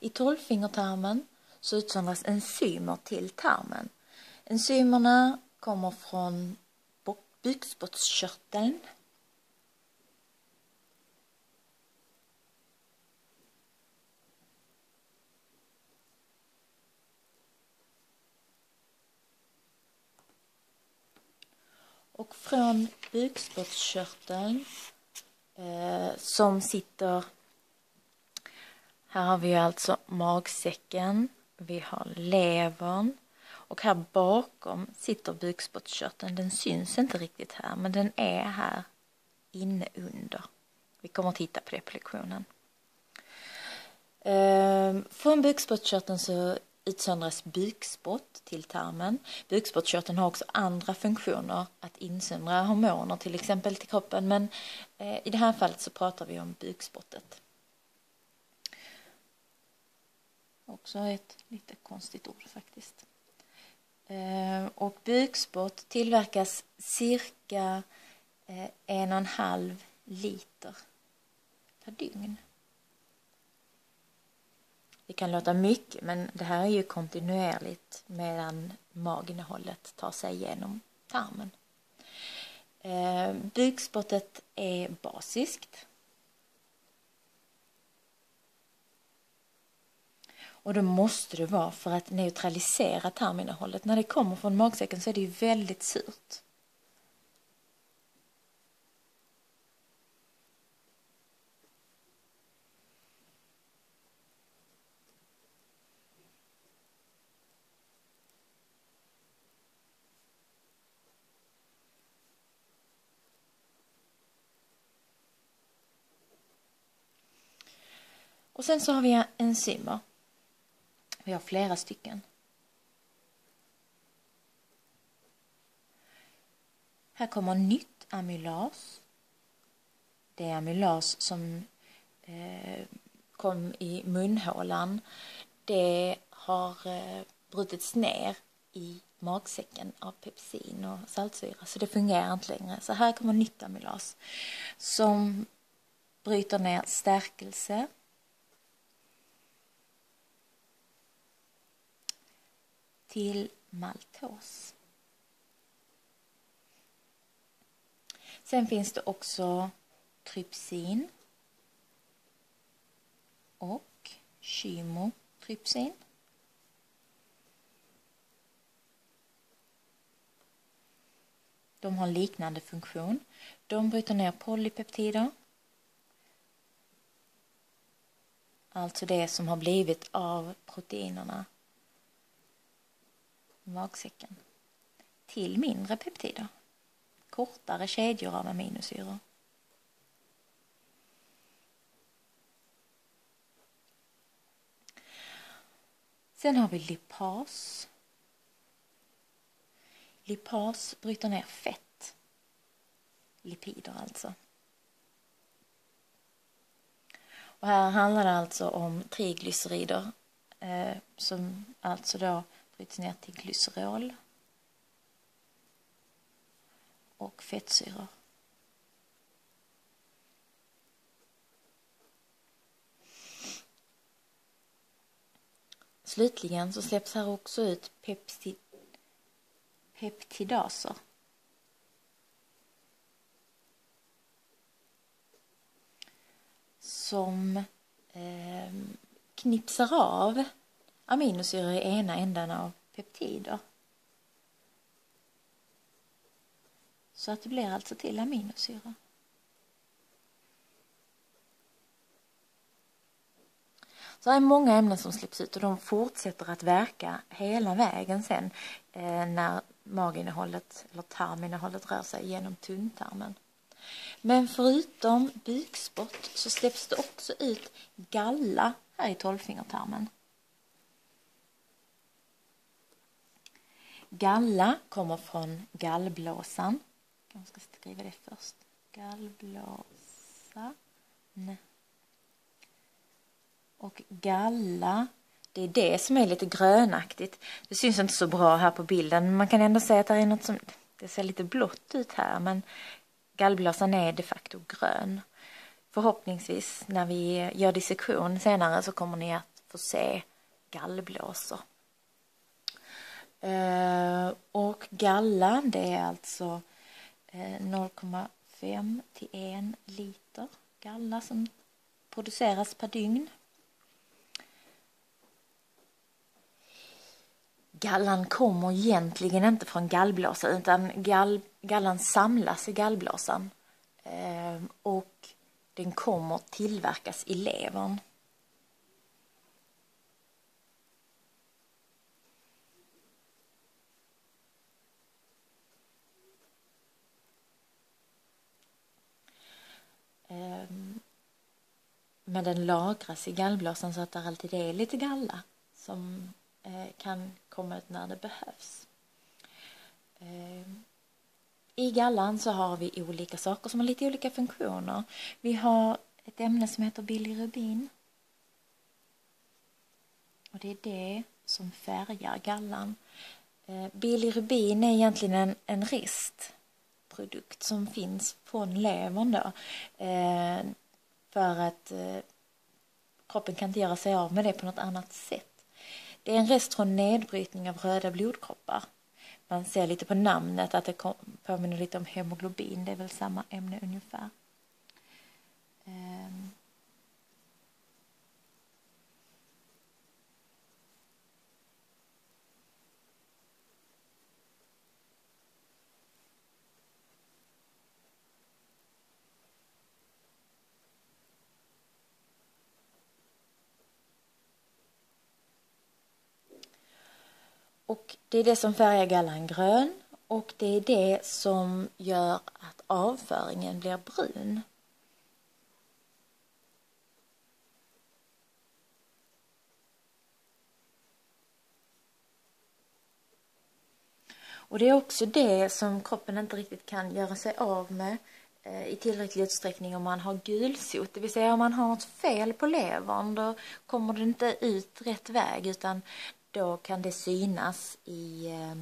I tolvfingertarmen så utsöndras enzymer till tarmen. Enzymerna kommer från bukspottkörteln Och från bukspottkörteln eh, som sitter... Här har vi alltså magsäcken, vi har levern och här bakom sitter bukspottkörteln. Den syns inte riktigt här, men den är här inne under. Vi kommer att titta på det på lektionen. Ehm, från bukspottkörteln så utsöndras bukspott till tarmen. Bukspottkörteln har också andra funktioner att insöndra hormoner till exempel till kroppen men eh, i det här fallet så pratar vi om bukspottet. Också ett lite konstigt ord faktiskt. Eh, och bukspott tillverkas cirka eh, en och en halv liter per dygn. Det kan låta mycket men det här är ju kontinuerligt medan maginnehållet tar sig igenom tarmen. Eh, bukspottet är basiskt. Och då måste det vara för att neutralisera tarminnehållet. När det kommer från magsäcken så är det ju väldigt surt. Och sen så har vi enzymer. Vi har flera stycken. Här kommer nytt amylas. Det är amylas som eh, kom i munhålan. Det har eh, brutits ner i magsäcken av pepsin och saltsyra så det fungerar inte längre. Så här kommer nytt amylas som bryter ner stärkelse till maltos. Sen finns det också trypsin och kymotrypsin. De har liknande funktion. De bryter ner polypeptider. Alltså det som har blivit av proteinerna magsäcken till mindre peptider, kortare kedjor av aminosyror. Sen har vi lipas. Lipas bryter ner fett, lipider alltså. Och här handlar det alltså om triglycerider eh, som alltså då bryts ner till glycerol och fettsyror. Slutligen så släpps här också ut peptid peptidaser. Som eh, knipsar av aminosyror i ena änden av peptider. Så att det blir alltså till aminosyror. Så det är många ämnen som släpps ut och de fortsätter att verka hela vägen sen eh, när maginnehållet eller tarminnehållet rör sig genom tunntarmen. Men förutom bukspott så släpps det också ut galla här i tolvfingertarmen. Galla kommer från gallblåsan. Jag ska skriva det först. Gallblåsa. Och galla, det är det som är lite grönaktigt. Det syns inte så bra här på bilden, men man kan ändå säga att det är något som, det ser lite blått ut här, men gallblåsan är de facto grön. Förhoppningsvis när vi gör dissektion senare så kommer ni att få se gallblåsor. Eh, och gallan det är alltså eh, 0,5 till 1 liter galla som produceras per dygn. Gallan kommer egentligen inte från gallblåsan utan gall, gallan samlas i gallblåsan eh, och den kommer tillverkas i levern. Men den lagras i gallblåsan så att det alltid är lite galla som eh, kan komma ut när det behövs. Eh, I gallan så har vi olika saker som har lite olika funktioner. Vi har ett ämne som heter bilirubin. Och det är det som färgar gallan. Eh, bilirubin är egentligen en, en ristprodukt som finns från levern då. Eh, för att eh, kroppen kan inte göra sig av med det på något annat sätt. Det är en rest från nedbrytning av röda blodkroppar. Man ser lite på namnet att det påminner lite om hemoglobin, det är väl samma ämne ungefär. Eh, Och det är det som färgar gallan grön och det är det som gör att avföringen blir brun. Och det är också det som kroppen inte riktigt kan göra sig av med eh, i tillräcklig utsträckning om man har gulsot. Det vill säga om man har något fel på levern då kommer det inte ut rätt väg utan då kan det synas i eh,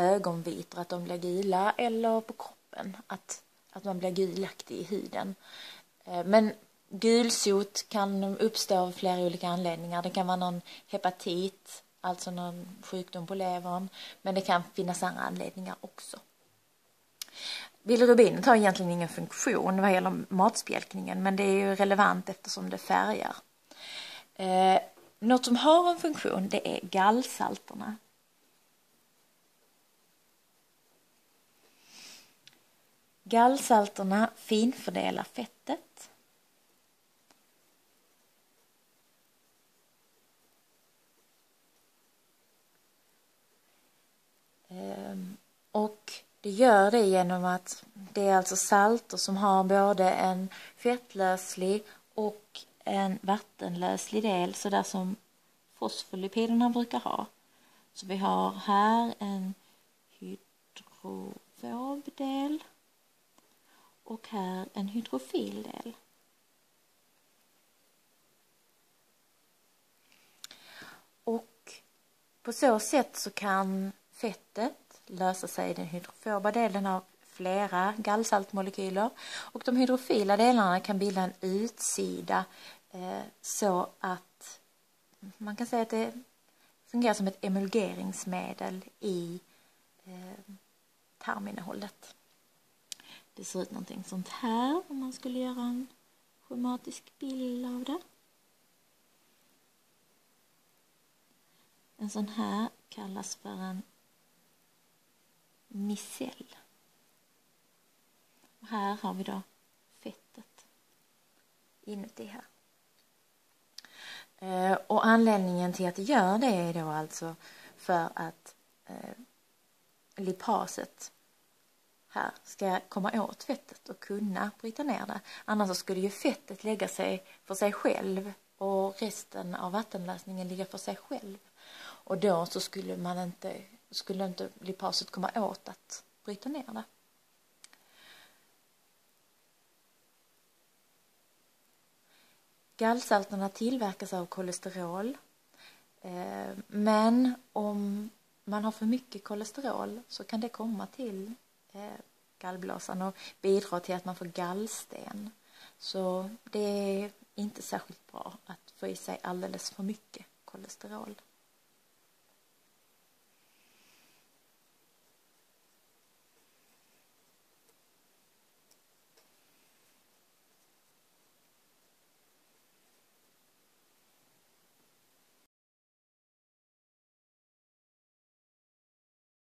ögonvitor att de blir gula eller på kroppen att, att man blir gulaktig i huden. Eh, men gulsot kan uppstå av flera olika anledningar. Det kan vara någon hepatit, alltså någon sjukdom på levern, men det kan finnas andra anledningar också. Bilirubinet har egentligen ingen funktion vad gäller matspjälkningen, men det är ju relevant eftersom det färgar. Eh, något som har en funktion det är gallsalterna. Gallsalterna finfördelar fettet. Ehm, och det gör det genom att det är alltså salter som har både en fettlöslig och en vattenlöslig del, så där som fosfolipiderna brukar ha. Så vi har här en hydrofob del och här en hydrofil del. Och på så sätt så kan fettet lösa sig i den hydrofoba delen av flera gallsaltmolekyler och de hydrofila delarna kan bilda en utsida eh, så att man kan säga att det fungerar som ett emulgeringsmedel i eh, tarminnehållet. Det ser ut någonting sånt här om man skulle göra en schematisk bild av det. En sån här kallas för en micell. Och här har vi då fettet inuti här. Eh, och anledningen till att det gör det är då alltså för att eh, lipaset här ska komma åt fettet och kunna bryta ner det. Annars så skulle ju fettet lägga sig för sig själv och resten av vattenlösningen ligga för sig själv. Och då så skulle man inte, skulle inte lipaset komma åt att bryta ner det. Gallsalterna tillverkas av kolesterol. Eh, men om man har för mycket kolesterol så kan det komma till eh, gallblåsan och bidra till att man får gallsten. Så det är inte särskilt bra att få i sig alldeles för mycket kolesterol.